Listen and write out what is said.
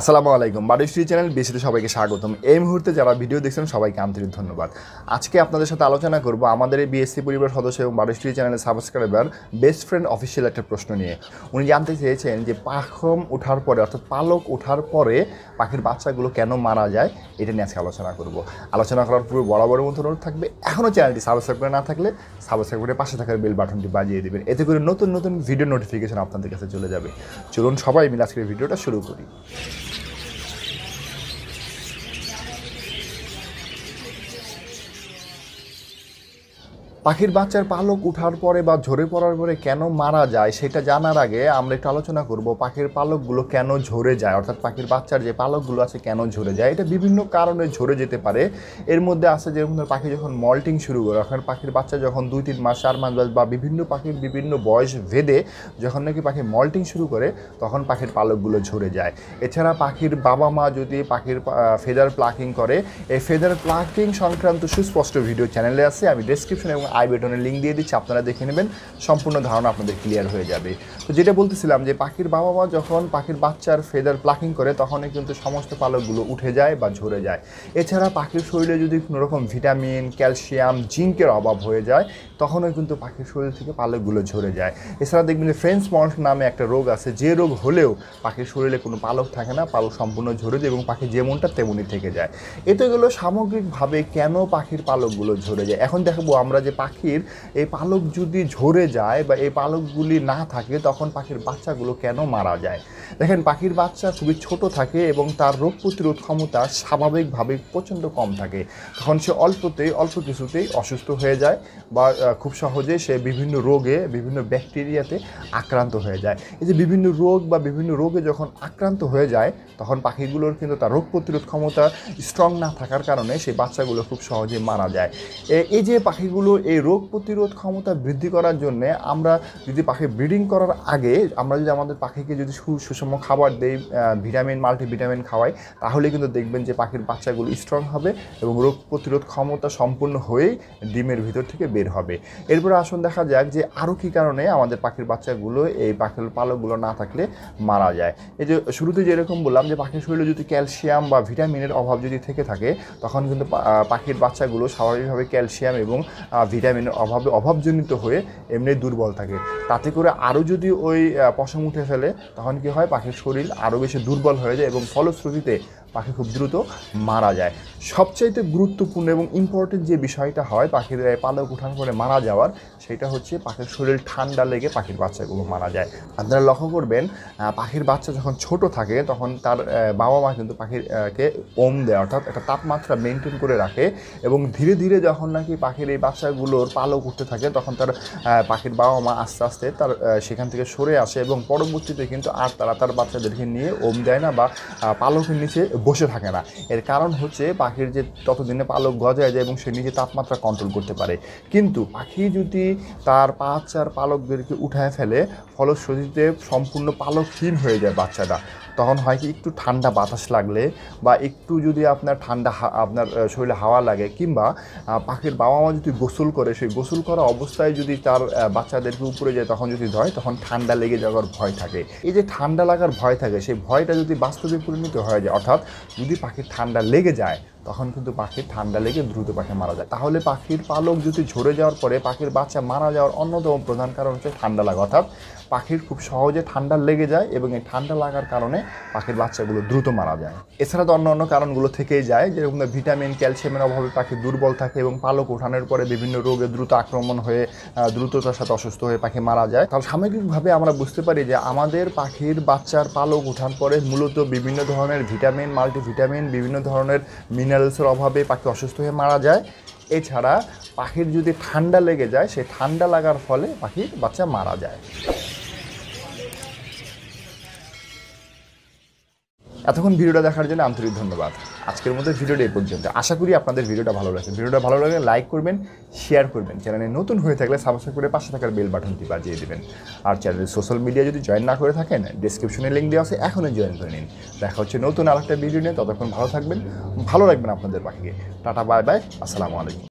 আসসালামু আলাইকুম। বাড়িশ্রী চ্যানেল বিসিতে সবাইকে স্বাগতম। এই মুহূর্তে যারা ভিডিও দেখছেন, সবাইকে আন্তরিক ধন্যবাদ। আজকে আপনাদের সাথে আলোচনা করব আমাদের এই বিএসসি পরিবার সদস্য এবং বাড়িশ্রী চ্যানেলের সাবস্ক্রাইবার বেস্ট ফ্রেন্ড অফিসিয়াল একটা প্রশ্ন নিয়ে। উনি জানতে চেয়েছেন যে পাখম ওঠার পরে, অর্থাৎ পালক ওঠার পরে পাখির বাচ্চাগুলো কেন মারা যায়, এটা নিয়ে আজকে আলোচনা করব। আলোচনা করার পূর্বে বরাবরের মতো অনুরোধ থাকবে এখনও চ্যানেলটি সাবস্ক্রাইব করে না থাকলে সাবস্ক্রাইব করে পাশে থাকার বেল বাটনটি বাজিয়ে দেবেন। এতে করে নতুন নতুন ভিডিও নোটিফিকেশন আপনাদের কাছে চলে যাবে। চলুন সবাই মিলে আজকের ভিডিওটা শুরু করি। পাখির বাচ্চার পালক উঠার পরে বা ঝরে পড়ার পরে কেন মারা যায় সেটা জানার আগে আমরা একটু আলোচনা করব পাখির পালকগুলো কেন ঝরে যায়, অর্থাৎ পাখির বাচ্চার যে পালকগুলো আছে কেন ঝরে যায়। এটা বিভিন্ন কারণে ঝরে যেতে পারে। এর মধ্যে আছে যেরকম পাখি যখন মল্টিং শুরু করে এখন পাখির বাচ্চা যখন দুই, তিন মাস, চার মাস বা বিভিন্ন পাখির বিভিন্ন বয়স ভেদে যখন নাকি পাখি মল্টিং শুরু করে, তখন পাখির পালকগুলো ঝরে যায়। এছাড়া পাখির বাবা মা যদি পাখির ফেদার প্লাকিং করে, এই ফেদার প্লাকিং সংক্রান্ত সুস্পষ্ট ভিডিও চ্যানেলে আছে, আমি ডেসক্রিপশন এবং আই বেটনের লিঙ্ক দিয়ে দিচ্ছি, আপনারা দেখে নেবেন, সম্পূর্ণ ধারণা আপনাদের ক্লিয়ার হয়ে যাবে। তো যেটা বলতেছিলাম যে, পাখির বাবা মা যখন পাখির বাচ্চার ফেদার প্লাকিং করে, তখনই কিন্তু সমস্ত পালকগুলো উঠে যায় বা ঝরে যায়। এছাড়া পাখির শরীরে যদি কোনো রকম ভিটামিন ক্যালসিয়াম জিঙ্কের অভাব হয়ে যায়, তখনও কিন্তু পাখির শরীর থেকে পালকগুলো ঝরে যায়। এছাড়া দেখবেন যে ফ্রেঞ্চ মন্ট নামে একটা রোগ আছে, যে রোগ হলেও পাখির শরীরে কোনো পালক থাকে না, পালক সম্পূর্ণ ঝরে যায় এবং পাখি যেমনটা তেমনই থেকে যায়। এতে গেলো সামগ্রিকভাবে কেন পাখির পালকগুলো ঝরে যায়? এখন দেখাবো আমরা যে পাখির, এই পালক যদি ঝরে যায় বা এই পালকগুলি না থাকে, তখন পাখির বাচ্চাগুলো কেন মারা যায়? দেখেন, পাখির বাচ্চা খুবই ছোট থাকে এবং তার রোগ প্রতিরোধ ক্ষমতা স্বাভাবিকভাবে প্রচণ্ড কম থাকে। তখন সে অল্পতেই অল্প কিছুতেই অসুস্থ হয়ে যায় বা খুব সহজে সে বিভিন্ন রোগে, বিভিন্ন ব্যাকটেরিয়াতে আক্রান্ত হয়ে যায়। এই যে বিভিন্ন রোগ বা বিভিন্ন রোগে যখন আক্রান্ত হয়ে যায়, তখন পাখিগুলোর কিন্তু তার রোগ প্রতিরোধ ক্ষমতা স্ট্রং না থাকার কারণে সেই বাচ্চাগুলো খুব সহজে মারা যায়। এই যে পাখিগুলো এই রোগ প্রতিরোধ ক্ষমতা বৃদ্ধি করার জন্য আমরা যদি পাখি ব্রিডিং করার আগে আমরা যদি আমাদের পাখিকে যদি সুষম খাবার দেই ভিটামিন, মাল্টিভিটামিন খাওয়াই, তাহলে কিন্তু দেখবেন যে পাখির বাচ্চাগুলো স্ট্রং হবে এবং রোগ প্রতিরোধ ক্ষমতা সম্পূর্ণ হয়েই ডিমের ভিতর থেকে বের হবে। এরপরে আসুন দেখা যাক যে আরও কী কারণে আমাদের পাখির বাচ্চাগুলো এই পাখির পালকগুলো না থাকলে মারা যায়। এই যে শুরুতে যেরকম বললাম যে পাখির শরীরে যদি ক্যালসিয়াম বা ভিটামিনের অভাব যদি থেকে থাকে, তখন কিন্তু পাখির বাচ্চাগুলো স্বাভাবিকভাবে ক্যালসিয়াম এবং ভিটামিনের অভাবে, অভাবজনিত হয়ে এমনি দুর্বল থাকে। তাতে করে আরও যদি ওই পশম উঠে ফেলে, তখন কি হয়? পাখির শরীর আরও বেশি দুর্বল হয়ে যায় এবং ফলশ্রুতিতে পাখি খুব দ্রুত মারা যায়। সবচাইতে গুরুত্বপূর্ণ এবং ইম্পর্টেন্ট যে বিষয়টা হয় পাখির এই পালক উঠান করে মারা যাওয়ার সেটা হচ্ছে পাখির শরীর ঠান্ডা লেগে পাখির বাচ্চাগুলো মারা যায়। আপনারা লক্ষ্য করবেন পাখির বাচ্চা যখন ছোট থাকে তখন তার বাবা মা কিন্তু পাখির আহ, কে ওম দেয় অর্থাৎ একটা তাপমাত্রা মেনটেন করে রাখে এবং ধীরে ধীরে যখন নাকি পাখির এই বাচ্চাগুলোর পালক উঠতে থাকে তখন তার পাখির বাবা মা আস্তে আস্তে তার সেখান থেকে সরে আসে এবং পরবর্তীতে কিন্তু আর তারা তার বাচ্চাদেরকে নিয়ে ওম দেয় না বা পালকের নিচে বসে থাকে না। এর কারণ হচ্ছে পাখির যে ততদিনে পালক গজায় যায় এবং সে নিজে তাপমাত্রা কন্ট্রোল করতে পারে। কিন্তু পাখি যদি তার বাচ্চার পালকদেরকে উঠায় ফেলে, ফলশ্রুতিতে সম্পূর্ণ পালকহীন হয়ে যায় বাচ্চাটা। তখন হয় কি একটু ঠান্ডা বাতাস লাগলে বা একটু যদি আপনার ঠান্ডা আপনার শরীরে হাওয়া লাগে কিংবা পাখির বাবা মা যদি গোসল করে, সেই গোসল করা অবস্থায় যদি তার বাচ্চাদেরকে উপরে যায় তখন যদি ধয়, তখন ঠান্ডা লেগে যাওয়ার ভয় থাকে। এই যে ঠান্ডা লাগার ভয় থাকে, সেই ভয়টা যদি বাস্তবে পরিণত হয়ে যায়, অর্থাৎ যদি পাখির ঠান্ডা লেগে যায় তখন কিন্তু পাখির ঠান্ডা লেগে দ্রুত পাখি মারা যায়। তাহলে পাখির পালক যদি ঝরে যাওয়ার পরে পাখির বাচ্চা মারা যাওয়ার অন্যতম প্রধান কারণ হচ্ছে ঠান্ডা লাগা। অর্থাৎ পাখির খুব সহজে ঠান্ডা লেগে যায় এবং এই ঠান্ডা লাগার কারণে পাখির বাচ্চাগুলো দ্রুত মারা যায়। এছাড়া তো অন্য অন্য কারণগুলো থেকেই যায়, যেরকম ভিটামিন, ক্যালসিয়ামের অভাবে পাখি দুর্বল থাকে এবং পালক ওঠানোর পরে বিভিন্ন রোগে দ্রুত আক্রমণ হয়ে দ্রুততার সাথে অসুস্থ হয়ে পাখি মারা যায়। তাহলে সামগ্রিকভাবে আমরা বুঝতে পারি যে আমাদের পাখির বাচ্চার পালক ওঠার পরে মূলত বিভিন্ন ধরনের ভিটামিন, মাল্টিভিটামিন, বিভিন্ন ধরনের মিনারেলসের অভাবে পাখি অসুস্থ হয়ে মারা যায়। এছাড়া পাখির যদি ঠান্ডা লেগে যায়, সেই ঠান্ডা লাগার ফলে পাখির বাচ্চা মারা যায়। এতক্ষণ ভিডিওটা দেখার জন্য আন্তরিক ধন্যবাদ। আজকের মধ্যে ভিডিওটা এই পর্যন্ত। আশা করি আপনাদের ভিডিওটা ভালো লাগছে। ভিডিওটা ভালো লাগলে লাইক করবেন, শেয়ার করবেন। চ্যানেলে নতুন হয়ে থাকলে সাবস্ক্রাইব করে পাশে থাকার বেল বাটনটি বাজিয়ে দেবেন। আর চ্যানেলের সোশ্যাল মিডিয়া যদি জয়েন না করে থাকেন ডিসক্রিপশনে লিঙ্ক দেওয়া আছে, এখনই জয়েন করে নিন। দেখা হচ্ছে নতুন আরেকটা ভিডিও নিয়ে। ততক্ষণ ভালো থাকবেন, ভালো রাখবেন আপনাদের পাখিকে। টাটা বাই বাই আসসালামু আলাইকুম।